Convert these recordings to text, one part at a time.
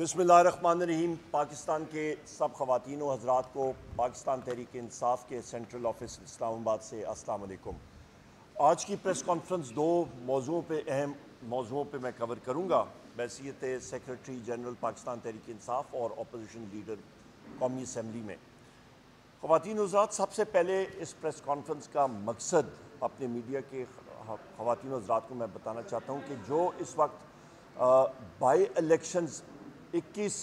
बिसमीम पाकिस्तान के सब ख़वान हजरात को पाकिस्तान तहरीक इंसाफ के सेंट्रल ऑफ़िस इस्लामाबाद से अस्सलाम आज की प्रेस कॉन्फ्रेंस दो मौजूद पे, अहम मौजूद पे मैं कवर करूँगा। बैसीत सेक्रेटरी जनरल पाकिस्तान तहरीक इंसाफ और अपोजिशन लीडर कौमी असम्बली में। ख़वान हजरात, सबसे पहले इस प्रेस कॉन्फ्रेंस का मकसद अपने मीडिया के ख़वान हजरात को मैं बताना चाहता हूँ कि जो इस वक्त बाई इलेक्शंस 21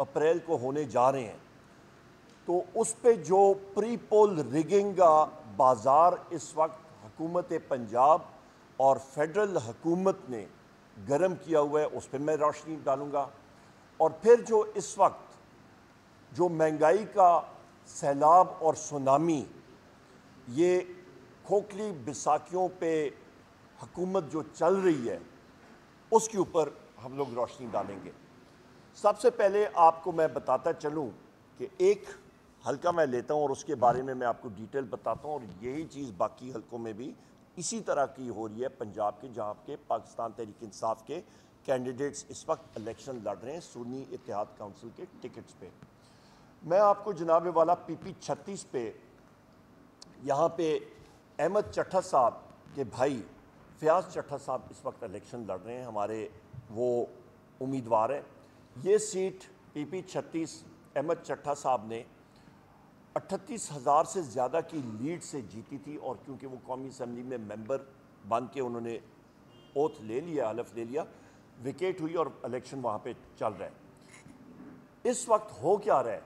अप्रैल को होने जा रहे हैं। तो उस पर जो प्री पोल रिगिंग का बाज़ार इस वक्त हुकूमत पंजाब और फेडरल हकूमत ने गर्म किया हुआ है, उस पर मैं रोशनी डालूँगा। और फिर जो इस वक्त जो महँगाई का सैलाब और सुनामी, ये खोखली बिसाखियों पे हुकूमत जो चल रही है, उसके ऊपर हम लोग रोशनी डालेंगे। सबसे पहले आपको मैं बताता चलूँ कि एक हल्का मैं लेता हूँ और उसके बारे में मैं आपको डिटेल बताता हूँ और यही चीज़ बाकी हल्कों में भी इसी तरह की हो रही है पंजाब के, जहाँ के पाकिस्तान तहरीक इंसाफ के कैंडिडेट्स इस वक्त इलेक्शन लड़ रहे हैं, सुन्नी इतिहाद काउंसिल के टिकट्स पे। मैं आपको जनाब वाला पी पी छत्तीस पे, यहाँ पे अहमद चट्ठा साहब के भाई फयाज चट्ठा साहब इस वक्त इलेक्शन लड़ रहे हैं, हमारे वो उम्मीदवार हैं। ये सीट पी पी छत्तीस, अहमद चट्ठा साहब ने अट्ठतीस हज़ार से ज़्यादा की लीड से जीती थी और क्योंकि वो कौमी असम्बली में मेंबर बन के उन्होंने ओथ ले लिया, हलफ ले लिया, विकेट हुई और इलेक्शन वहाँ पे चल रहा है। इस वक्त हो क्या रहा है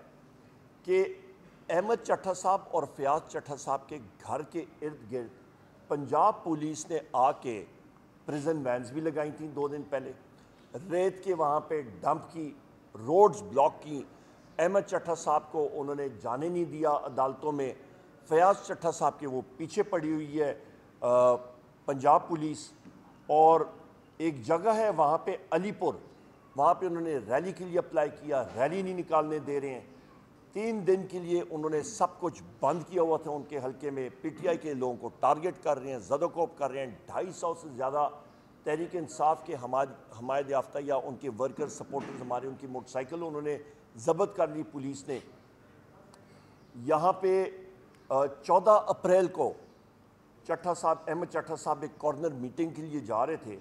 कि अहमद चट्ठा साहब और फयाज चट्ठा साहब के घर के इर्द गिर्द पंजाब पुलिस ने आके प्रिजन वैन्स भी लगाई थी दो दिन पहले। रेत के वहाँ पे डंप की, रोड्स ब्लॉक की। अहमद चट्ठा साहब को उन्होंने जाने नहीं दिया अदालतों में। फयाज चट्ठा साहब के वो पीछे पड़ी हुई है पंजाब पुलिस। और एक जगह है वहाँ पे अलीपुर। वहाँ पे उन्होंने रैली के लिए अप्लाई किया, रैली नहीं निकालने दे रहे हैं। तीन दिन के लिए उन्होंने सब कुछ बंद किया हुआ था उनके हल्के में। पीटीआई के लोगों को टारगेट कर रहे हैं, जदोकोप कर रहे हैं, ढाई सौ से ज़्यादा तहरीक इंसाफ के हमायत याफ्ता या उनके वर्कर, सपोर्टर्स हमारे, उनकी मोटरसाइकिल उन्होंने जब्त कर ली पुलिस ने। यहाँ पे चौदह अप्रैल को चट्ठा साहब, अहमद चट्ठा साहब एक कॉर्नर मीटिंग के लिए जा रहे थे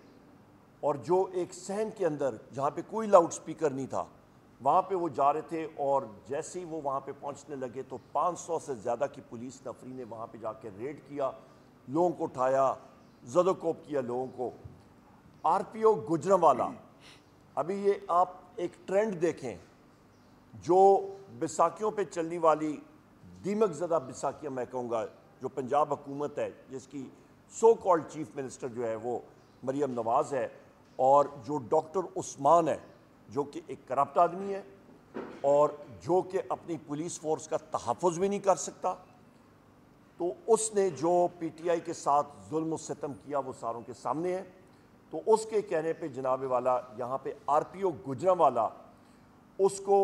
और जो एक सहन के अंदर, जहाँ पे कोई लाउड स्पीकर नहीं था, वहाँ पे वो जा रहे थे और जैसे ही वो वहाँ पे पहुँचने लगे तो 500 से ज़्यादा की पुलिस नफरी ने वहाँ पे जाके रेड किया, लोगों को उठाया, जदोकोप किया लोगों को। आरपीओ गुजरवाला, अभी ये आप एक ट्रेंड देखें, जो बैसाखियों पे चलने वाली दीमक ज़दा बैसाखियाँ मैं कहूँगा, जो पंजाब हुकूमत है, जिसकी सो कॉल्ड चीफ मिनिस्टर जो है वो मरियम नवाज़ है, और जो डॉक्टर उस्मान है, जो कि एक करप्ट आदमी है, और जो कि अपनी पुलिस फोर्स का तहफ़ भी नहीं कर सकता तो उसने जो पीटीआई के साथ जुल्म सितम किया, वो सारों के सामने है। तो उसके कहने पे जनाब वाला, यहाँ पे आरपीओ गुजरा वाला, उसको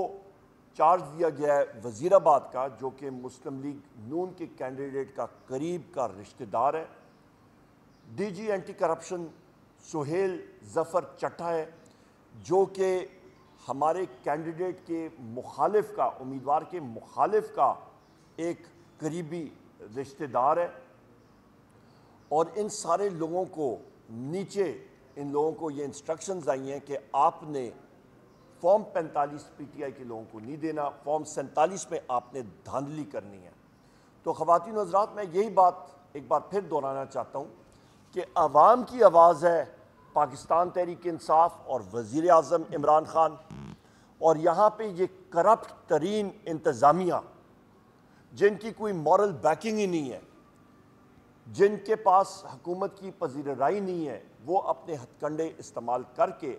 चार्ज दिया गया है वज़ीराबाद का, जो कि मुस्लिम लीग नून के कैंडिडेट का करीब का रिश्तेदार है। DG anti corruption Suhail Zafar Chattha है, जो कि हमारे कैंडिडेट के मुखालिफ का, उम्मीदवार के मुखालिफ का एक करीबी रिश्तेदार है। और इन सारे लोगों को नीचे इन लोगों को ये इंस्ट्रक्शंस आई हैं कि आपने फॉर्म 45 पीटीआई के लोगों को नहीं देना फॉर्म सैंतालीस में आपने धांधली करनी है। तो ख़वान हजरात, मैं यही बात एक बार फिर दोहराना चाहता हूँ कि आवाम की आवाज़ है पाकिस्तान तहरीक इंसाफ और वज़ी अजम इमरान ख़ान, और यहाँ पर ये करप्ट तरीन इंतज़ामिया, जिनकी कोई मॉरल बैकिंग ही नहीं है जिनके पास हुकूमत की पजीर राई नहीं है, वो अपने हथकंडे इस्तेमाल करके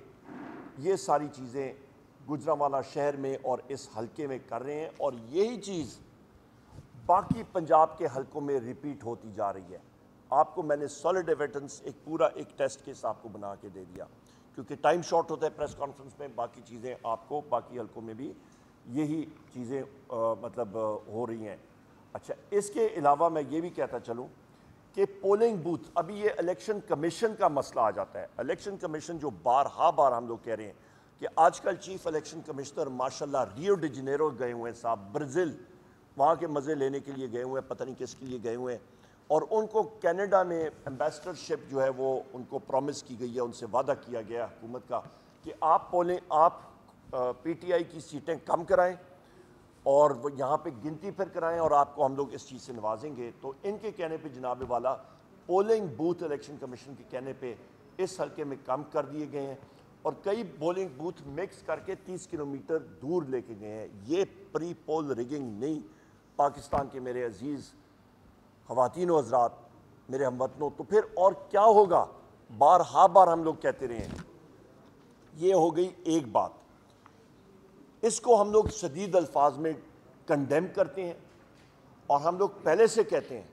ये सारी चीज़ें गुजरावाला शहर में और इस हलके में कर रहे हैं और यही चीज़ बाकी पंजाब के हलकों में रिपीट होती जा रही है। आपको मैंने सॉलिड एविडेंस एक पूरा एक टेस्ट केस आपको बना के दे दिया, क्योंकि टाइम शॉर्ट होता है प्रेस कॉन्फ्रेंस में, बाकी चीज़ें आपको, बाकी हलकों में भी यही चीज़ें मतलब हो रही हैं। अच्छा इसके अलावा मैं ये भी कहता चलूँ कि पोलिंग बूथ अभी ये इलेक्शन कमीशन का मसला आ जाता है। इलेक्शन कमीशन जो बार, हा बार हम लोग कह रहे हैं कि आजकल चीफ इलेक्शन कमिश्नर माशाल्लाह रियो डिजनेरो गए हुए हैं साहब ब्राज़ील वहाँ के मज़े लेने के लिए गए हुए हैं, पता नहीं किसके लिए गए हुए हैं। और उनको कनाडा में एम्बेसडरशिप जो है वो उनको प्रॉमिस की गई है, उनसे वादा किया गया हुकूमत का कि आप पोलें आप पीटीआई की सीटें कम कराएँ और यहाँ पे गिनती फिर कराएँ और आपको हम लोग इस चीज़ से नवाजेंगे। तो इनके कहने पे जनाब वाला पोलिंग बूथ इलेक्शन कमीशन के कहने पे इस हल्के में कम कर दिए गए हैं और कई पोलिंग बूथ मिक्स करके 30 किलोमीटर दूर लेके गए हैं। ये प्री पोल रिगिंग नहीं। पाकिस्तान के मेरे अज़ीज़ ख़वान हजरात, मेरे हमवतनों तो फिर और क्या होगा? बार हा बार हम लोग कहते रहे हैं। ये हो गई एक बात। इसको हम लोग शदीद अल्फाज में कंडेम करते हैं और हम लोग पहले से कहते हैं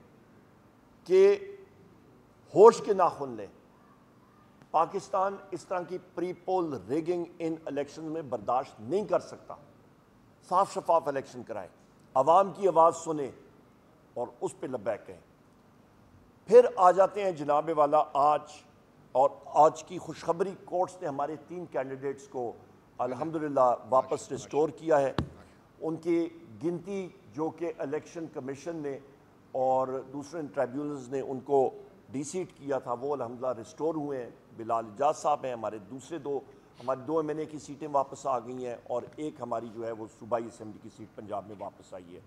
कि होश के नाखुन लें। पाकिस्तान इस तरह की pre poll rigging in election में बर्दाश्त नहीं कर सकता। साफ़ शफाफ इलेक्शन कराएँ। आवाम की आवाज़ सुने और उस पर लब्बैक कहें। फिर आ जाते हैं जनाबे वाला आज और आज की खुशखबरी कोर्ट्स ने हमारे तीन कैंडिडेट्स को अल्हम्दुलिल्लाह वापस रिस्टोर किया है। उनकी गिनती जो कि इलेक्शन कमीशन ने और दूसरे ट्राइब्यूनल्स ने उनको डिसीट किया था वो अलहमदिल्ला रिस्टोर हुए हैं। बिलाल एजाज साहब हैं हमारे दूसरे दो हमारी दो एम की सीटें वापस आ गई हैं और एक हमारी जो है वो सूबाई असम्बली की सीट पंजाब में वापस आई है।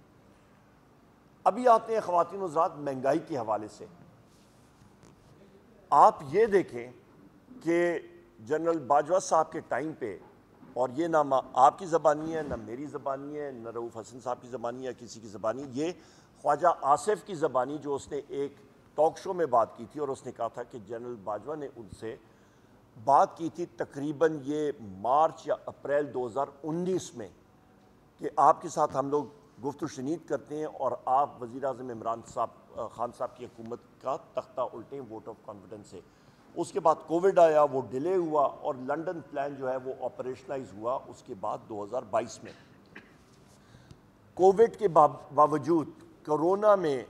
अभी आते हैं ख़वान हजरात महँगाई के हवाले से। आप ये देखें कि जनरल बाजवा साहब के टाइम पे और ये ना आपकी ज़बानी है, ना मेरी ज़बानी है, ना रऊफ़ हसन साहब की ज़बानी है किसी की ज़बानी। ये ख्वाजा आसिफ की ज़बानी जो उसने एक टॉक शो में बात की थी और उसने कहा था कि जनरल बाजवा ने उनसे बात की थी तकरीबन ये मार्च या अप्रैल 2019 में कि आपके साथ हम लोग गुफ्त शनीद करते हैं और आप वज़ी अजम इमरान साहब खान साहब की हुकूमत का तख्ता उल्टे वोट ऑफ़ कॉन्फिडेंस से। उसके बाद कोविड आया, वो डिले हुआ और लंदन प्लान जो है वो ऑपरेशनलाइज हुआ उसके बाद 2022 में। कोविड के बावजूद कोरोना में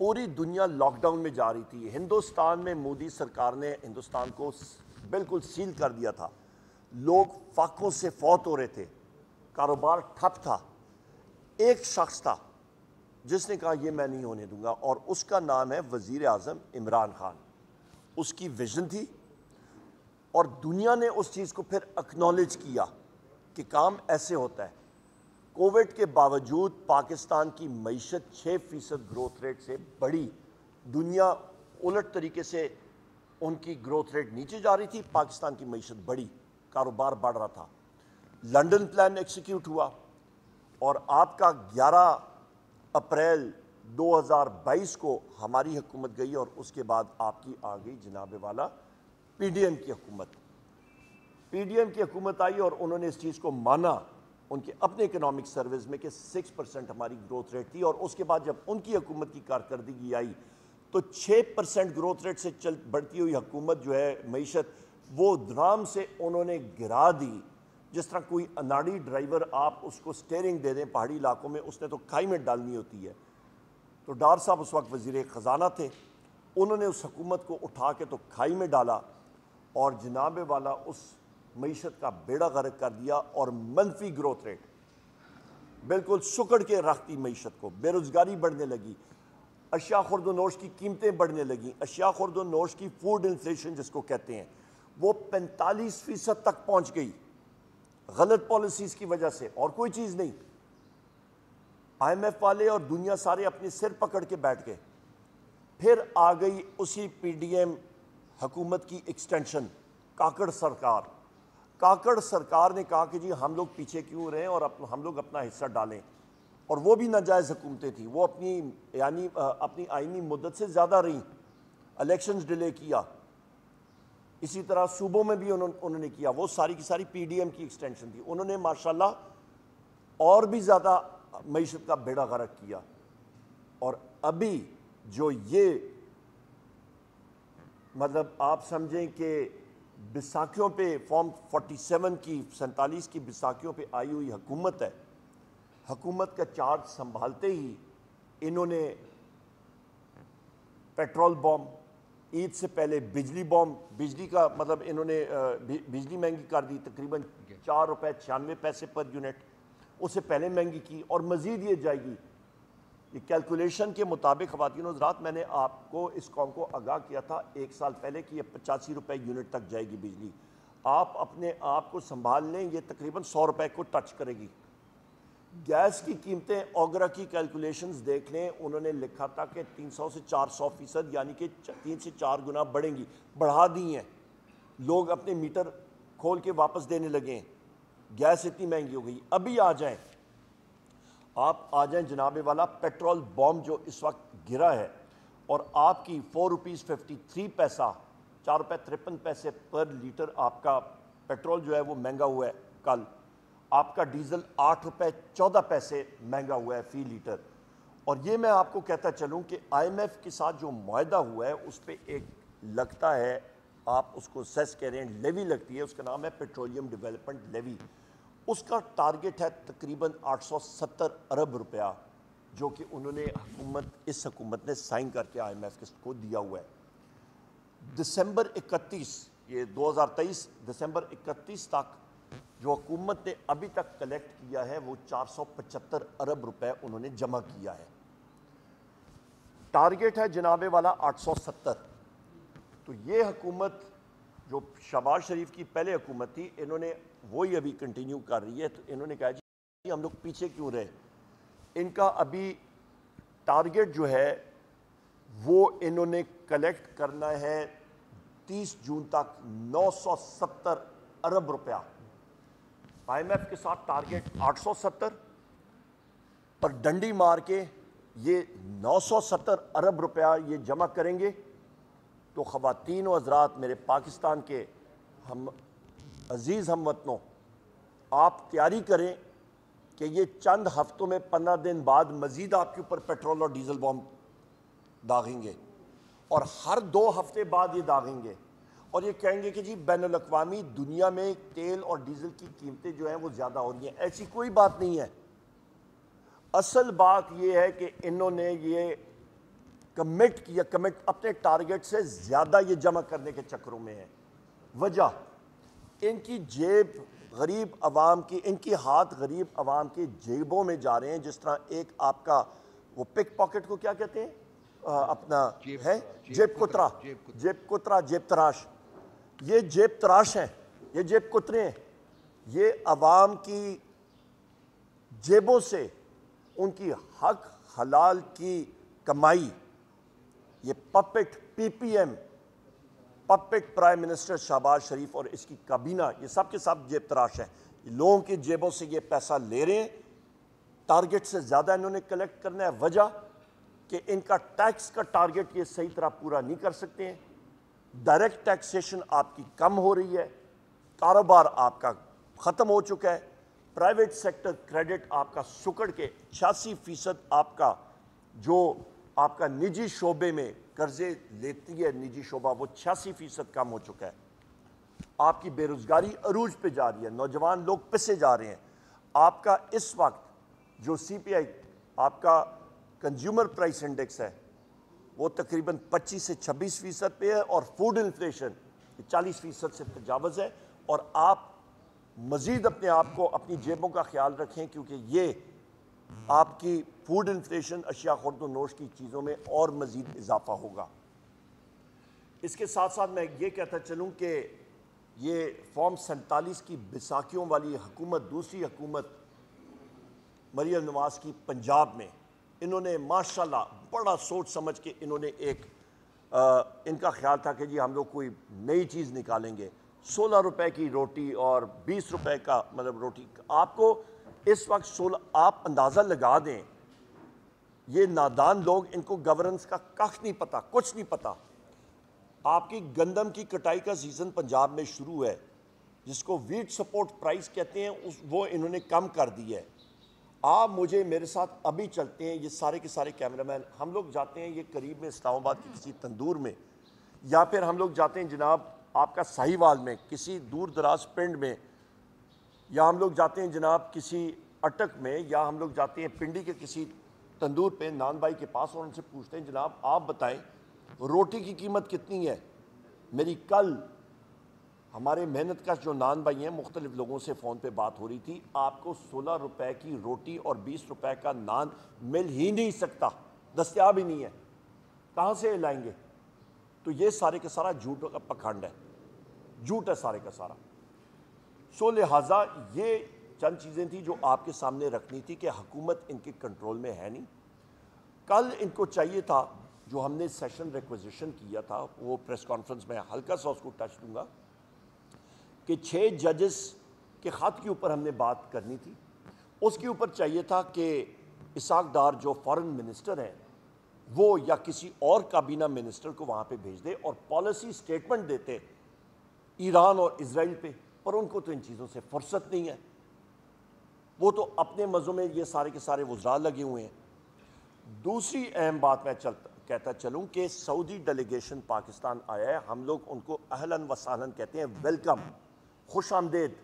पूरी दुनिया लॉकडाउन में जा रही थी। हिंदुस्तान में मोदी सरकार ने हिंदुस्तान को बिल्कुल सील कर दिया था। लोग फाकों से फौत हो रहे थे। कारोबार ठप था। एक शख्स था जिसने कहा यह मैं नहीं होने दूँगा। और उसका नाम है वज़ीर आज़म इमरान खान। उसकी विजन थी और दुनिया ने उस चीज़ को फिर एक्नॉलेज किया कि काम ऐसे होता है। कोविड के बावजूद पाकिस्तान की मीशत छः फ़ीसद ग्रोथ रेट से बढ़ी दुनिया उलट तरीके से उनकी ग्रोथ रेट नीचे जा रही थी, पाकिस्तान की मीशत बढ़ी कारोबार बढ़ रहा था। लंदन प्लान एक्सिक्यूट हुआ और आपका 11 अप्रैल 2022 को हमारी हुकूमत गई और उसके बाद आपकी आ गई जनाब वाला पीडीएम की हुकूमत। पीडीएम की हुकूमत आई और उन्होंने इस चीज़ को माना उनके अपने इकोनॉमिक सर्विस में कि सिक्स परसेंट हमारी ग्रोथ रेट थी और उसके बाद जब उनकी हुकूमत की कारकर्दगी आई तो छः परसेंट ग्रोथ रेट से चल बढ़ती हुई हुकूमत जो है, मीशत, वो ड्राम से उन्होंने गिरा दी। जिस तरह कोई अनाड़ी ड्राइवर आप उसको स्टेयरिंग दे दें पहाड़ी इलाकों में, उसने तो खाई में डालनी होती है। तो डार साहब उस वक्त वज़ीर ख़जाना थे। उन्होंने उस हकूमत को उठा के तो खाई में डाला और जनाब वाला उस मीशत का बेड़ा गर्क कर दिया और मनफी ग्रोथ रेट। बिल्कुल सुकड़ के रखती मीशत को। बेरोज़गारी बढ़ने लगी। अशिया खुरदनोश की कीमतें बढ़ने लगी। अशिया खुरदनोश की फ़ूड इन्फ्लेशन जिसको कहते हैं, वो पैंतालीस फ़ीसद तक पहुँच गई। गलत पॉलिसीज़ की वजह से। और कोई चीज़ नहीं। आईएमएफ वाले और दुनिया सारे अपने सिर पकड़ के बैठ गए। फिर आ गई उसी पीडीएम हुकूमत की एक्सटेंशन काकड़ सरकार। काकड़ सरकार ने कहा कि जी हम लोग पीछे क्यों रहें और अप, हम लोग अपना हिस्सा डालें। और वो भी नाजायज़ हुकूमतें थी। वो अपनी यानी अपनी आइनी मुद्दत से ज़्यादा रहीं। इलेक्शन डिले किया। इसी तरह सूबों में भी उन्होंने उन्होंने किया। वो सारी की सारी पीडीएम की एक्सटेंशन थी। उन्होंने माशाल्लाह और भी ज़्यादा मीशत का बेड़ा गर्क किया। और अभी जो ये मतलब आप समझें कि बिसाखियों पे फॉर्म 47 की सैंतालीस की बिसाखियों पे आई हुई हुकूमत है। हुकूमत का चार्ज संभालते ही इन्होंने पेट्रोल बम ईद से पहले बिजली बॉम्ब बिजली का मतलब इन्होंने बिजली महँगी कर दी तकरीबन चार रुपए छियानवे पैसे पर यूनिट। उससे पहले महँगी की और मज़ीद ये जाएगी। ये कैलकुलेशन के मुताबिक खातिन हजरात मैंने आपको इस कौम को आगाह किया था, एक साल पहले कि ये पचासी रुपये यूनिट तक जाएगी बिजली। आप अपने आप को संभाल लें, ये तकरीबन सौ रुपये को टच करेगी। गैस की कीमतें ओगरा की कैलकुलेशंस देख लें, उन्होंने लिखा था कि 300 से 400 फ़ीसद, यानी कि तीन से चार गुना बढ़ेंगी, बढ़ा दी हैं। लोग अपने मीटर खोल के वापस देने लगे हैं। गैस इतनी महँगी हो गई। अभी आ जाएँ। आप आ जाएँ जनाबे वाला, पेट्रोल बॉम्ब जो इस वक्त गिरा है और आपकी फोर रुपीज़ फिफ्टी थ्री पैसा, चार रुपये तिरपन पैसे पर लीटर आपका पेट्रोल जो है वो महँगा हुआ है कल। आपका डीजल आठ रुपये चौदह पैसे महँगा हुआ है फ़ी लीटर। और ये मैं आपको कहता चलूँ कि आईएमएफ के साथ जो माहा हुआ है, उस पर एक लगता है, आप उसको सेस कह रहे हैं, लेवी लगती है, उसका नाम है पेट्रोलियम डेवलपमेंट लेवी। उसका टारगेट है तकरीबन 870 अरब रुपया, जो कि उन्होंने हुकूमत, इस हुकूमत ने साइन करके आईएमएफ को दिया हुआ है। दिसंबर 31 ये 2023 दिसंबर 31 तक जो हुकूमत ने अभी तक कलेक्ट किया है, वो 475 अरब रुपए उन्होंने जमा किया है। टारगेट है जनाबे वाला 870 तो ये हुकूमत जो शबाज शरीफ की पहले हुकूमत थी, इन्होंने वही अभी कंटिन्यू कर रही है तो इन्होंने कहा जी हम लोग पीछे क्यों रहे? इनका अभी टारगेट जो है, वो इन्होंने कलेक्ट करना है 30 जून तक 970 अरब रुपया। आईएमएफ के साथ टारगेट 870 पर डंडी मार के ये 970 अरब रुपया ये जमा करेंगे। तो ख़वातीन हजरात मेरे पाकिस्तान के हम, अज़ीज़ हम वतनों आप तैयारी करें कि ये चंद हफ्तों में पंद्रह दिन बाद मज़ीद आपके ऊपर पेट्रोल और डीजल बॉम्ब दागेंगे और हर दो हफ़्ते बाद ये दागेंगे और ये कहेंगे कि जी बैन अवी दुनिया में तेल और डीजल की कीमतें जो हैं वो ज़्यादा हो रही हैं। ऐसी कोई बात नहीं है। असल बात यह है कि इन्होंने ये कमिट किया कमिट अपने टारगेट से ज़्यादा ये जमा करने के चक्करों में है। वजह इनकी जेब गरीब आवाम की इनकी हाथ गरीब आवाम की जेबों में जा रहे हैं जिस तरह एक आपका वो पिक पॉकेट को क्या कहते हैं? आ, अपना जेब, है? जेब कुतरा जेब कुतरा। जेब तराश। ये जेब तराश हैं ये जेब कुतरे हैं। ये आवाम की जेबों से उनकी हक हलाल की कमाई ये puppet PPM puppet prime minister Shahbaz Sharif और इसकी काबीना ये सब के सब जेब तराश हैं। लोगों की जेबों से ये पैसा ले रहे हैं। टारगेट से ज़्यादा इन्होंने कलेक्ट करना है। वजह कि इनका टैक्स का टारगेट ये सही तरह पूरा नहीं कर सकते हैं। डायरेक्ट टैक्सेशन आपकी कम हो रही है। कारोबार आपका ख़त्म हो चुका है। प्राइवेट सेक्टर क्रेडिट आपका सुकड़ के, छियासी फ़ीसद आपका जो आपका निजी शोबे में कर्जे लेती है निजी शोबा, वो छियासी फ़ीसद कम हो चुका है। आपकी बेरोज़गारी अरूज पे जा रही है, नौजवान लोग पिसे जा रहे हैं। आपका इस वक्त जो सी पी आई आपका कंज्यूमर प्राइस इंडेक्स है, वो तकरीबन 25 से 26 फ़ीसद पे है और फ़ूड इन्फ्लेशन 40 फ़ीसद से तजावज़ है। और आप मज़ीद अपने आप को अपनी जेबों का ख्याल रखें, क्योंकि ये आपकी फ़ूड इन्फ्लेशन अशिया खुर्द नोश की चीज़ों में और मज़ीद इजाफा होगा। इसके साथ साथ मैं ये कहता चलूँ कि ये फॉर्म सैंतालीस की बैसाखियों वाली हुकूमत दूसरी हुकूमत मरियम नवाज़ की पंजाब में इन्होंने माशाल्लाह बड़ा सोच समझ के इन्होंने एक आ, इनका ख्याल था कि जी हम लोग कोई नई चीज़ निकालेंगे। सोलह रुपए की रोटी और बीस रुपए का मतलब रोटी। आपको इस वक्त सोलह आप अंदाज़ा लगा दें, ये नादान लोग, इनको गवर्नेंस का कख नहीं पता, कुछ नहीं पता। आपकी गंदम की कटाई का सीज़न पंजाब में शुरू है, जिसको वीट सपोर्ट प्राइस कहते हैं, उस, वो इन्होंने कम कर दी है। आप मुझे, मेरे साथ अभी चलते हैं, ये सारे के सारे कैमरामैन हम लोग जाते हैं ये करीब में इस्लामाबाद की किसी तंदूर में, या फिर हम लोग जाते हैं जनाब आपका साहिवाल में, किसी दूर दराज पिंड में या हम लोग जाते हैं जनाब किसी अटक में, या हम लोग जाते हैं पिंडी के किसी तंदूर पे, नान भाई के पास, और उनसे पूछते हैं, जनाब आप बताएँ, रोटी की कीमत कितनी है? मेरी कल हमारे मेहनत का जो नान भाई हैं, मुख्तलिफ़ लोगों से फ़ोन पे बात हो रही थी, आपको सोलह रुपए की रोटी और बीस रुपए का नान मिल ही नहीं सकता, दस्तियाब ही नहीं है। कहाँ से लाएँगे? तो ये सारे का सारा झूठ का पखंड है, झूठ है सारे का सारा। सो लिहाजा ये चंद चीज़ें थी जो आपके सामने रखनी थी कि हुकूमत इनके कंट्रोल में है नहीं। कल इनको चाहिए था, जो हमने सेशन रिक्वेजिशन किया था, वो प्रेस कॉन्फ्रेंस में हल्का सा उसको टच दूँगा, कि छः जजेस के ख़त के ऊपर हमने बात करनी थी। उसके ऊपर चाहिए था कि इसाक डार जो फॉरेन मिनिस्टर हैं, वो या किसी और काबीना मिनिस्टर को वहाँ पे भेज दे और पॉलिसी स्टेटमेंट देते ईरान और इसराइल पे। पर उनको तो इन चीज़ों से फुर्सत नहीं है। वो तो अपने मज़ों में ये सारे के सारे वजरा लगे हुए हैं। दूसरी अहम बात मैं चल, कहता चलूँ कि सऊदी डेलीगेशन पाकिस्तान आया है, हम लोग उनको अहलन वसालन कहते हैं, वेलकम, खुश आमदेद।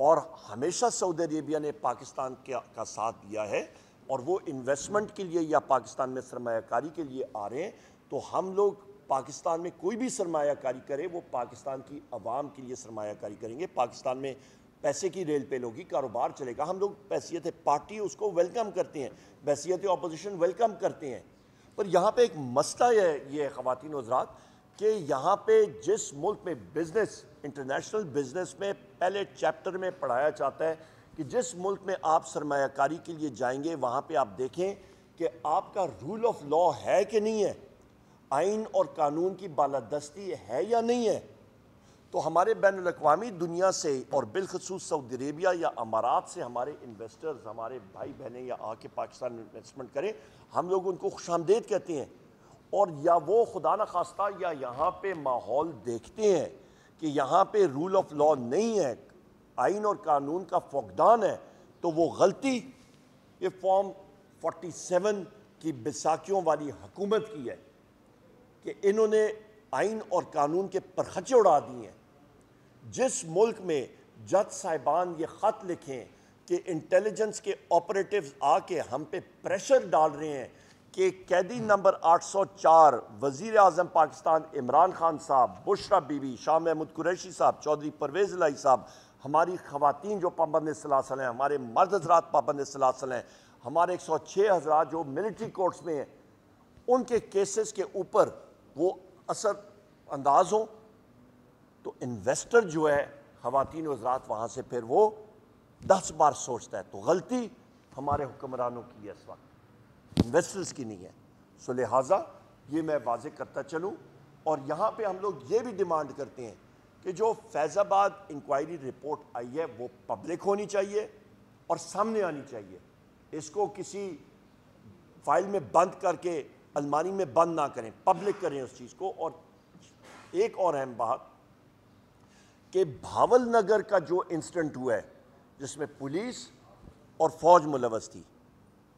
और हमेशा सऊदी अरेबिया ने पाकिस्तान का साथ दिया है और वो इन्वेस्टमेंट के लिए या पाकिस्तान में सरमाकारी के लिए आ रहे हैं तो हम लोग पाकिस्तान में कोई भी सरमाकारी करे, वो पाकिस्तान की आवाम के लिए सरमाकारी करेंगे। पाकिस्तान में पैसे की रेल पेल होगी कारोबार चलेगा। हम लोग पैसियत पार्टी उसको वेलकम करते हैं बैसीत अपोजिशन वेलकम करते हैं। पर यहाँ पे एक मसला है, ये ख़वान हजरात, कि यहाँ पे जिस मुल्क में बिज़नेस इंटरनेशनल बिज़नेस में पहले चैप्टर में पढ़ाया जाता है कि जिस मुल्क में आप सरमाकारी के लिए जाएँगे, वहाँ पे आप देखें कि आपका रूल ऑफ़ लॉ है कि नहीं है। आइन और कानून की बालादस्ती है या नहीं है? तो हमारे बैन अवी दुनिया से और बिलखसूस सऊदी अरेबिया या अमारात से हमारे इन्वेस्टर्स हमारे भाई बहनें या आके पाकिस्तान में इन्वेस्टमेंट करें, हम लोग उनको खुश आमदेद कहते हैं। और या वो खुदा न खास्ता या यहाँ पे माहौल देखते हैं कि यहाँ पे रूल ऑफ़ लॉ नहीं है, आइन और कानून का फकदान है तो वो गलती ये फॉर्म 47 की बैसाखियों वाली हुकूमत की है। कि इन्होंने आइन और कानून के परखचे उड़ा दिए हैं। जिस मुल्क में जज साहिबान ये ख़त लिखें कि इंटेलिजेंस के ऑपरेटिव्स आके हम पे प्रेशर डाल रहे हैं कि कैदी नंबर 804 वज़ीर अजम पाकिस्तान इमरान खान साहब, बुशरा बीबी, शाह महमूद कुरैशी साहब, चौधरी परवेज़ लाई साहब, हमारी ख़वान जो पाबंद सलासल हैं, हमारे मर्द हजरात पाबंद सलासल हैं, हमारे एक सौ छः हजरात जो मिलिट्री कोर्ट्स में हैं, उनके केसेस के ऊपर वो असर अंदाज हो तो इन्वेस्टर जो है ख़वान हजरात वहाँ से फिर वो दस बार सोचता है तो गलती हमारे हुक्मरानों की है इस वक्त। इन्वेस्टर्स की नहीं है। सो लिहाजा ये मैं वाजे करता चलूँ, और यहाँ पे हम लोग ये भी डिमांड करते हैं कि जो फैज़ाबाद इंक्वायरी रिपोर्ट आई है, वो पब्लिक होनी चाहिए और सामने आनी चाहिए। इसको किसी फ़ाइल में बंद करके अलमारी में बंद ना करें पब्लिक करें उस चीज़ को। और एक और अहम बात कि भावल नगर का जो इंसिडेंट हुआ है, जिसमें पुलिस और फौज मुलवस थी,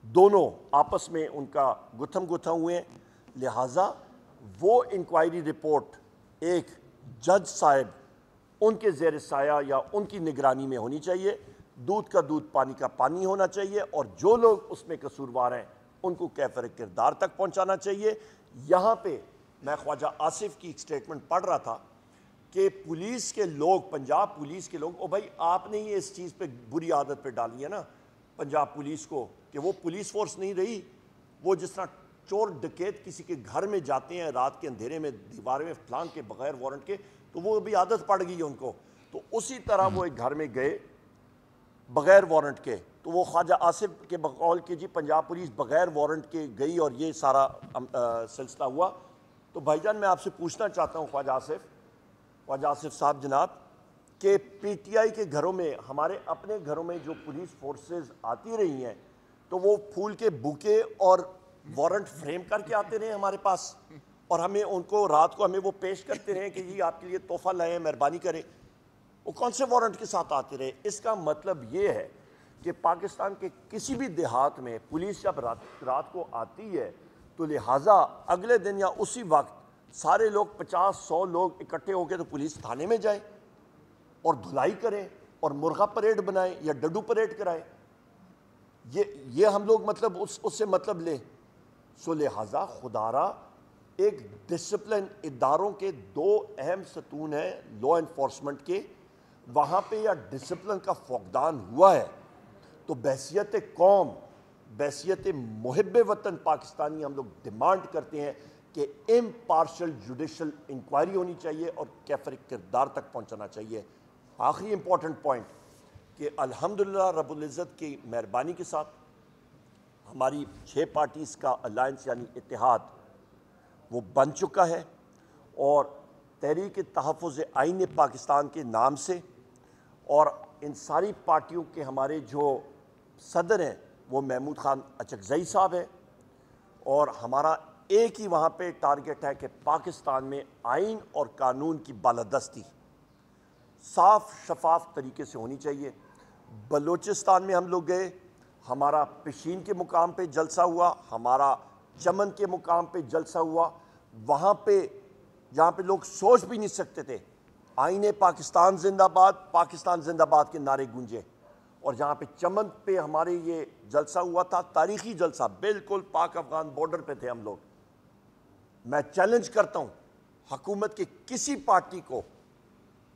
दोनों आपस में उनका गुथम गुथम हुए हैं। लिहाजा वो इंक्वायरी रिपोर्ट एक जज साहब उनके जेर साया या उनकी निगरानी में होनी चाहिए। दूध का दूध, पानी का पानी होना चाहिए और जो लोग उसमें कसूरवार हैं उनको कैफर किरदार तक पहुंचाना चाहिए। यहाँ पे मैं ख्वाजा आसिफ की एक स्टेटमेंट पढ़ रहा था कि पुलिस के लोग, पंजाब पुलिस के लोग, ओ भाई आपने ही इस चीज़ पे बुरी आदत पे डाली है ना, पंजाब पुलिस को, कि वो पुलिस फोर्स नहीं रही। वो जिस तरह चोर डकैत किसी के घर में जाते हैं, रात के अंधेरे में, दीवार में, फलांग के बगैर वारंट के तो वो अभी आदत पड़ गई उनको। तो उसी तरह वो एक घर में गए, बगैर वारंट के तो वो ख्वाजा आसिफ के बकौल के जी पंजाब पुलिस बगैर वारंट के गई और ये सारा सिलसिला हुआ। तो भाईजान, मैं आपसे पूछना चाहता हूँ ख्वाजा आसिफ। ख्वाजा आसिफ साहब, जनाब, कि पीटीआई के घरों में, हमारे अपने घरों में जो पुलिस फोर्सेस आती रही हैं तो वो फूल के बुके और वारंट फ्रेम करके आते रहे हमारे पास? और हमें उनको, रात को हमें वो पेश करते रहे कि जी, आपके लिए तोहफा लाए, मेहरबानी करें। वो कौन से वारंट के साथ आते रहे? इसका मतलब ये है कि पाकिस्तान के किसी भी देहात में पुलिस जब रात रात को आती है तो लिहाजा अगले दिन या उसी वक्त सारे लोग, पचास, सौ लोग इकट्ठे होकर तो पुलिस थाने में जाए और धुलाई करें और मुर्गा परेड बनाएँ या डडू परेड कराएँ। ये ये हम लोग मतलब उस, उससे मतलब लें। सो लिहाजा खुदारा एक डिसिप्लिन इदारों के दो अहम सतून हैं लॉ इन्फोर्समेंट के। वहाँ पे या डिसिप्लिन का फकदान हुआ है। तो बहसीत कौम बहसीत महब वतन पाकिस्तानी हम लोग डिमांड करते हैं कि इम पार्शल जुडिशल इंक्वायरी होनी चाहिए और कैफर किरदार तक पहुँचाना चाहिए। आखिरी इंपॉर्टेंट पॉइंट कि अल्हम्दुलिल्लाह रबुल्ज़त की मेहरबानी के साथ हमारी छः पार्टीज़ का अलायंस यानी इतिहाद वो बन चुका है और तहरीक तहफ़ आइन पाकिस्तान के नाम से और इन सारी पार्टियों के हमारे जो सदर हैं, वो महमूद ख़ान अचकजई साहब हैं और हमारा एक ही वहाँ पे टारगेट है कि पाकिस्तान में आइन और कानून की बालादस्ती साफ़ शफाफ तरीके से होनी चाहिए। बलूचिस्तान में हम लोग गए, हमारा पिशीन के मुकाम पे जलसा हुआ, हमारा चमन के मुकाम पे जलसा हुआ। वहाँ पे, जहाँ पे लोग सोच भी नहीं सकते थे, आईने पाकिस्तान जिंदाबाद पाकिस्तान जिंदाबाद के नारे गूंजे। और जहाँ पे चमन पे हमारे ये जलसा हुआ था, तारीखी जलसा, बिल्कुल पाक अफगान बॉर्डर पे थे हम लोग। मैं चैलेंज करता हूँ, हकूमत की किसी पार्टी को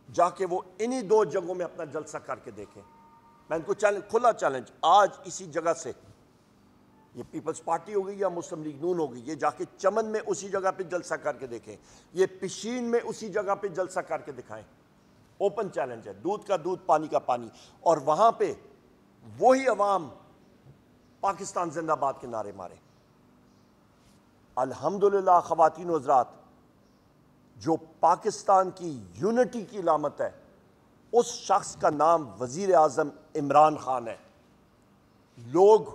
जाके वो इन्हीं दो जगहों में अपना जलसा करके देखें। मैं इनको चैलेंज खुला चैलेंज आज इसी जगह से, ये पीपल्स पार्टी हो गई या मुस्लिम लीग नून हो गई, ये जाके चमन में उसी जगह पे जलसा करके देखें। ये पिशीन में उसी जगह पे जलसा करके दिखाएँ। ओपन चैलेंज है, दूध का दूध, पानी का पानी। और वहाँ पे वही अवाम पाकिस्तान जिंदाबाद के नारे मारे। अल्हम्दुलिल्लाह खवातीन हजरात, जो पाकिस्तान की यूनिटी की लामत है, उस शख्स का नाम वज़ीर आज़म इमरान खान है। लोग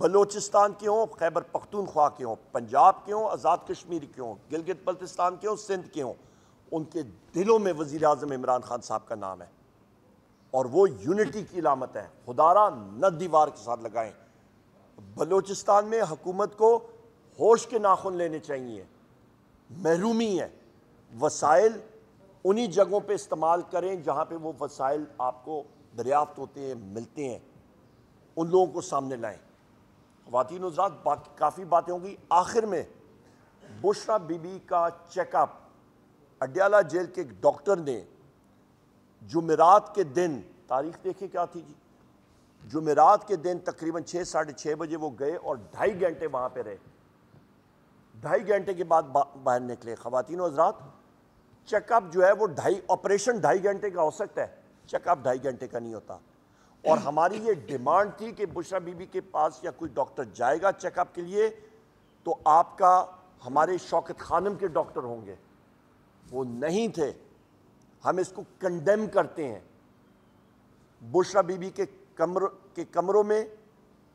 बलोचिस्तान के हों, खैबर पख्तूनख्वा के हों, पंजाब के हों, आज़ाद कश्मीर के हों, गिलगित बल्तिस्तान के हों, सिंध के हों उनके दिलों में वज़ीर अजम इमरान खान साहब का नाम है। और वो यूनिटी की लामत है। खुदारा न दीवार के साथ लगाएँ। बलोचिस्तान में हुकूमत को होश के नाखुन लेने चाहिए। महरूमी है। वसाइल उन्हीं जगहों पे इस्तेमाल करें जहाँ पे वो वसाइल आपको दरियाफ्त होते हैं, मिलते हैं। उन लोगों को सामने लाएँ। खातिन बाकी काफ़ी बातें होंगी। आखिर में बुशरा बीबी का चेकअप अडयाला जेल के एक डॉक्टर ने जुमेरात के दिन, तारीख देखे क्या थी जी? जुमेरात के दिन तकरीबन छः साढ़े छः बजे वो गए और ढाई घंटे वहाँ पे रहे। ढाई घंटे के बाद बाहर निकले खातिन हजरात। चेकअप जो है वो ढाई, ऑपरेशन ढाई घंटे का हो सकता है। चेकअप ढाई घंटे का नहीं होता। और हमारी ये डिमांड थी कि बुशरा बीबी के पास या कोई डॉक्टर जाएगा चेकअप के लिए तो आपका हमारे शौकत खानम के डॉक्टर होंगे। वो नहीं थे। हम इसको कंडेम करते हैं। बुशरा बीबी के कमर, के कमरों में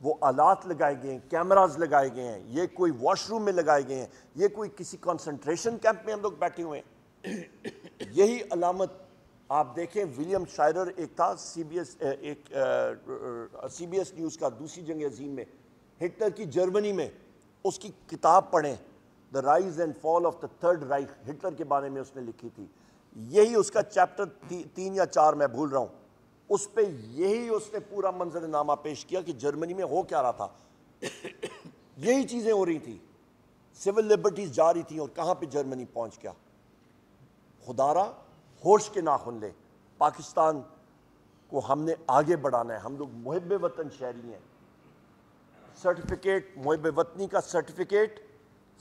वो आलात लगाए गए हैं कैमराज लगाए गए हैं। ये कोई वॉशरूम में लगाए गए हैं। ये कोई किसी कंसंट्रेशन कैंप में हम लोग बैठे हुए हैं। यही अलामत आप देखें विलियम शायरर एक था सी बी एस एक सी बी एस न्यूज़ का दूसरी जंग अजीम में हिटलर की जर्मनी में उसकी किताब पढ़ें। The rise and fall of the third reich Hitler के बारे में उसने लिखी थी। यही उसका चैप्टर ती, तीन या चार मैं भूल रहा हूँ। उस पर यही उसने पूरा मंजरनामा पेश किया कि जर्मनी में हो क्या रहा था। यही चीज़ें हो रही थी। सिविल लिबर्टीज जा रही थी और कहाँ पे जर्मनी पहुँच गया। खुदारा होश के नाखुन ले। पाकिस्तान को हमने आगे बढ़ाना है। हम लोग मुहब वतन शहरी हैं। सर्टिफिकेट मुहब वतनी का सर्टिफिकेट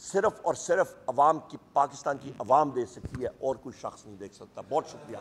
सिर्फ़ और सिर्फ़ अवाम की, पाकिस्तान की अवाम दे सकती है और कोई शख्स नहीं देख सकता। बहुत शुक्रिया।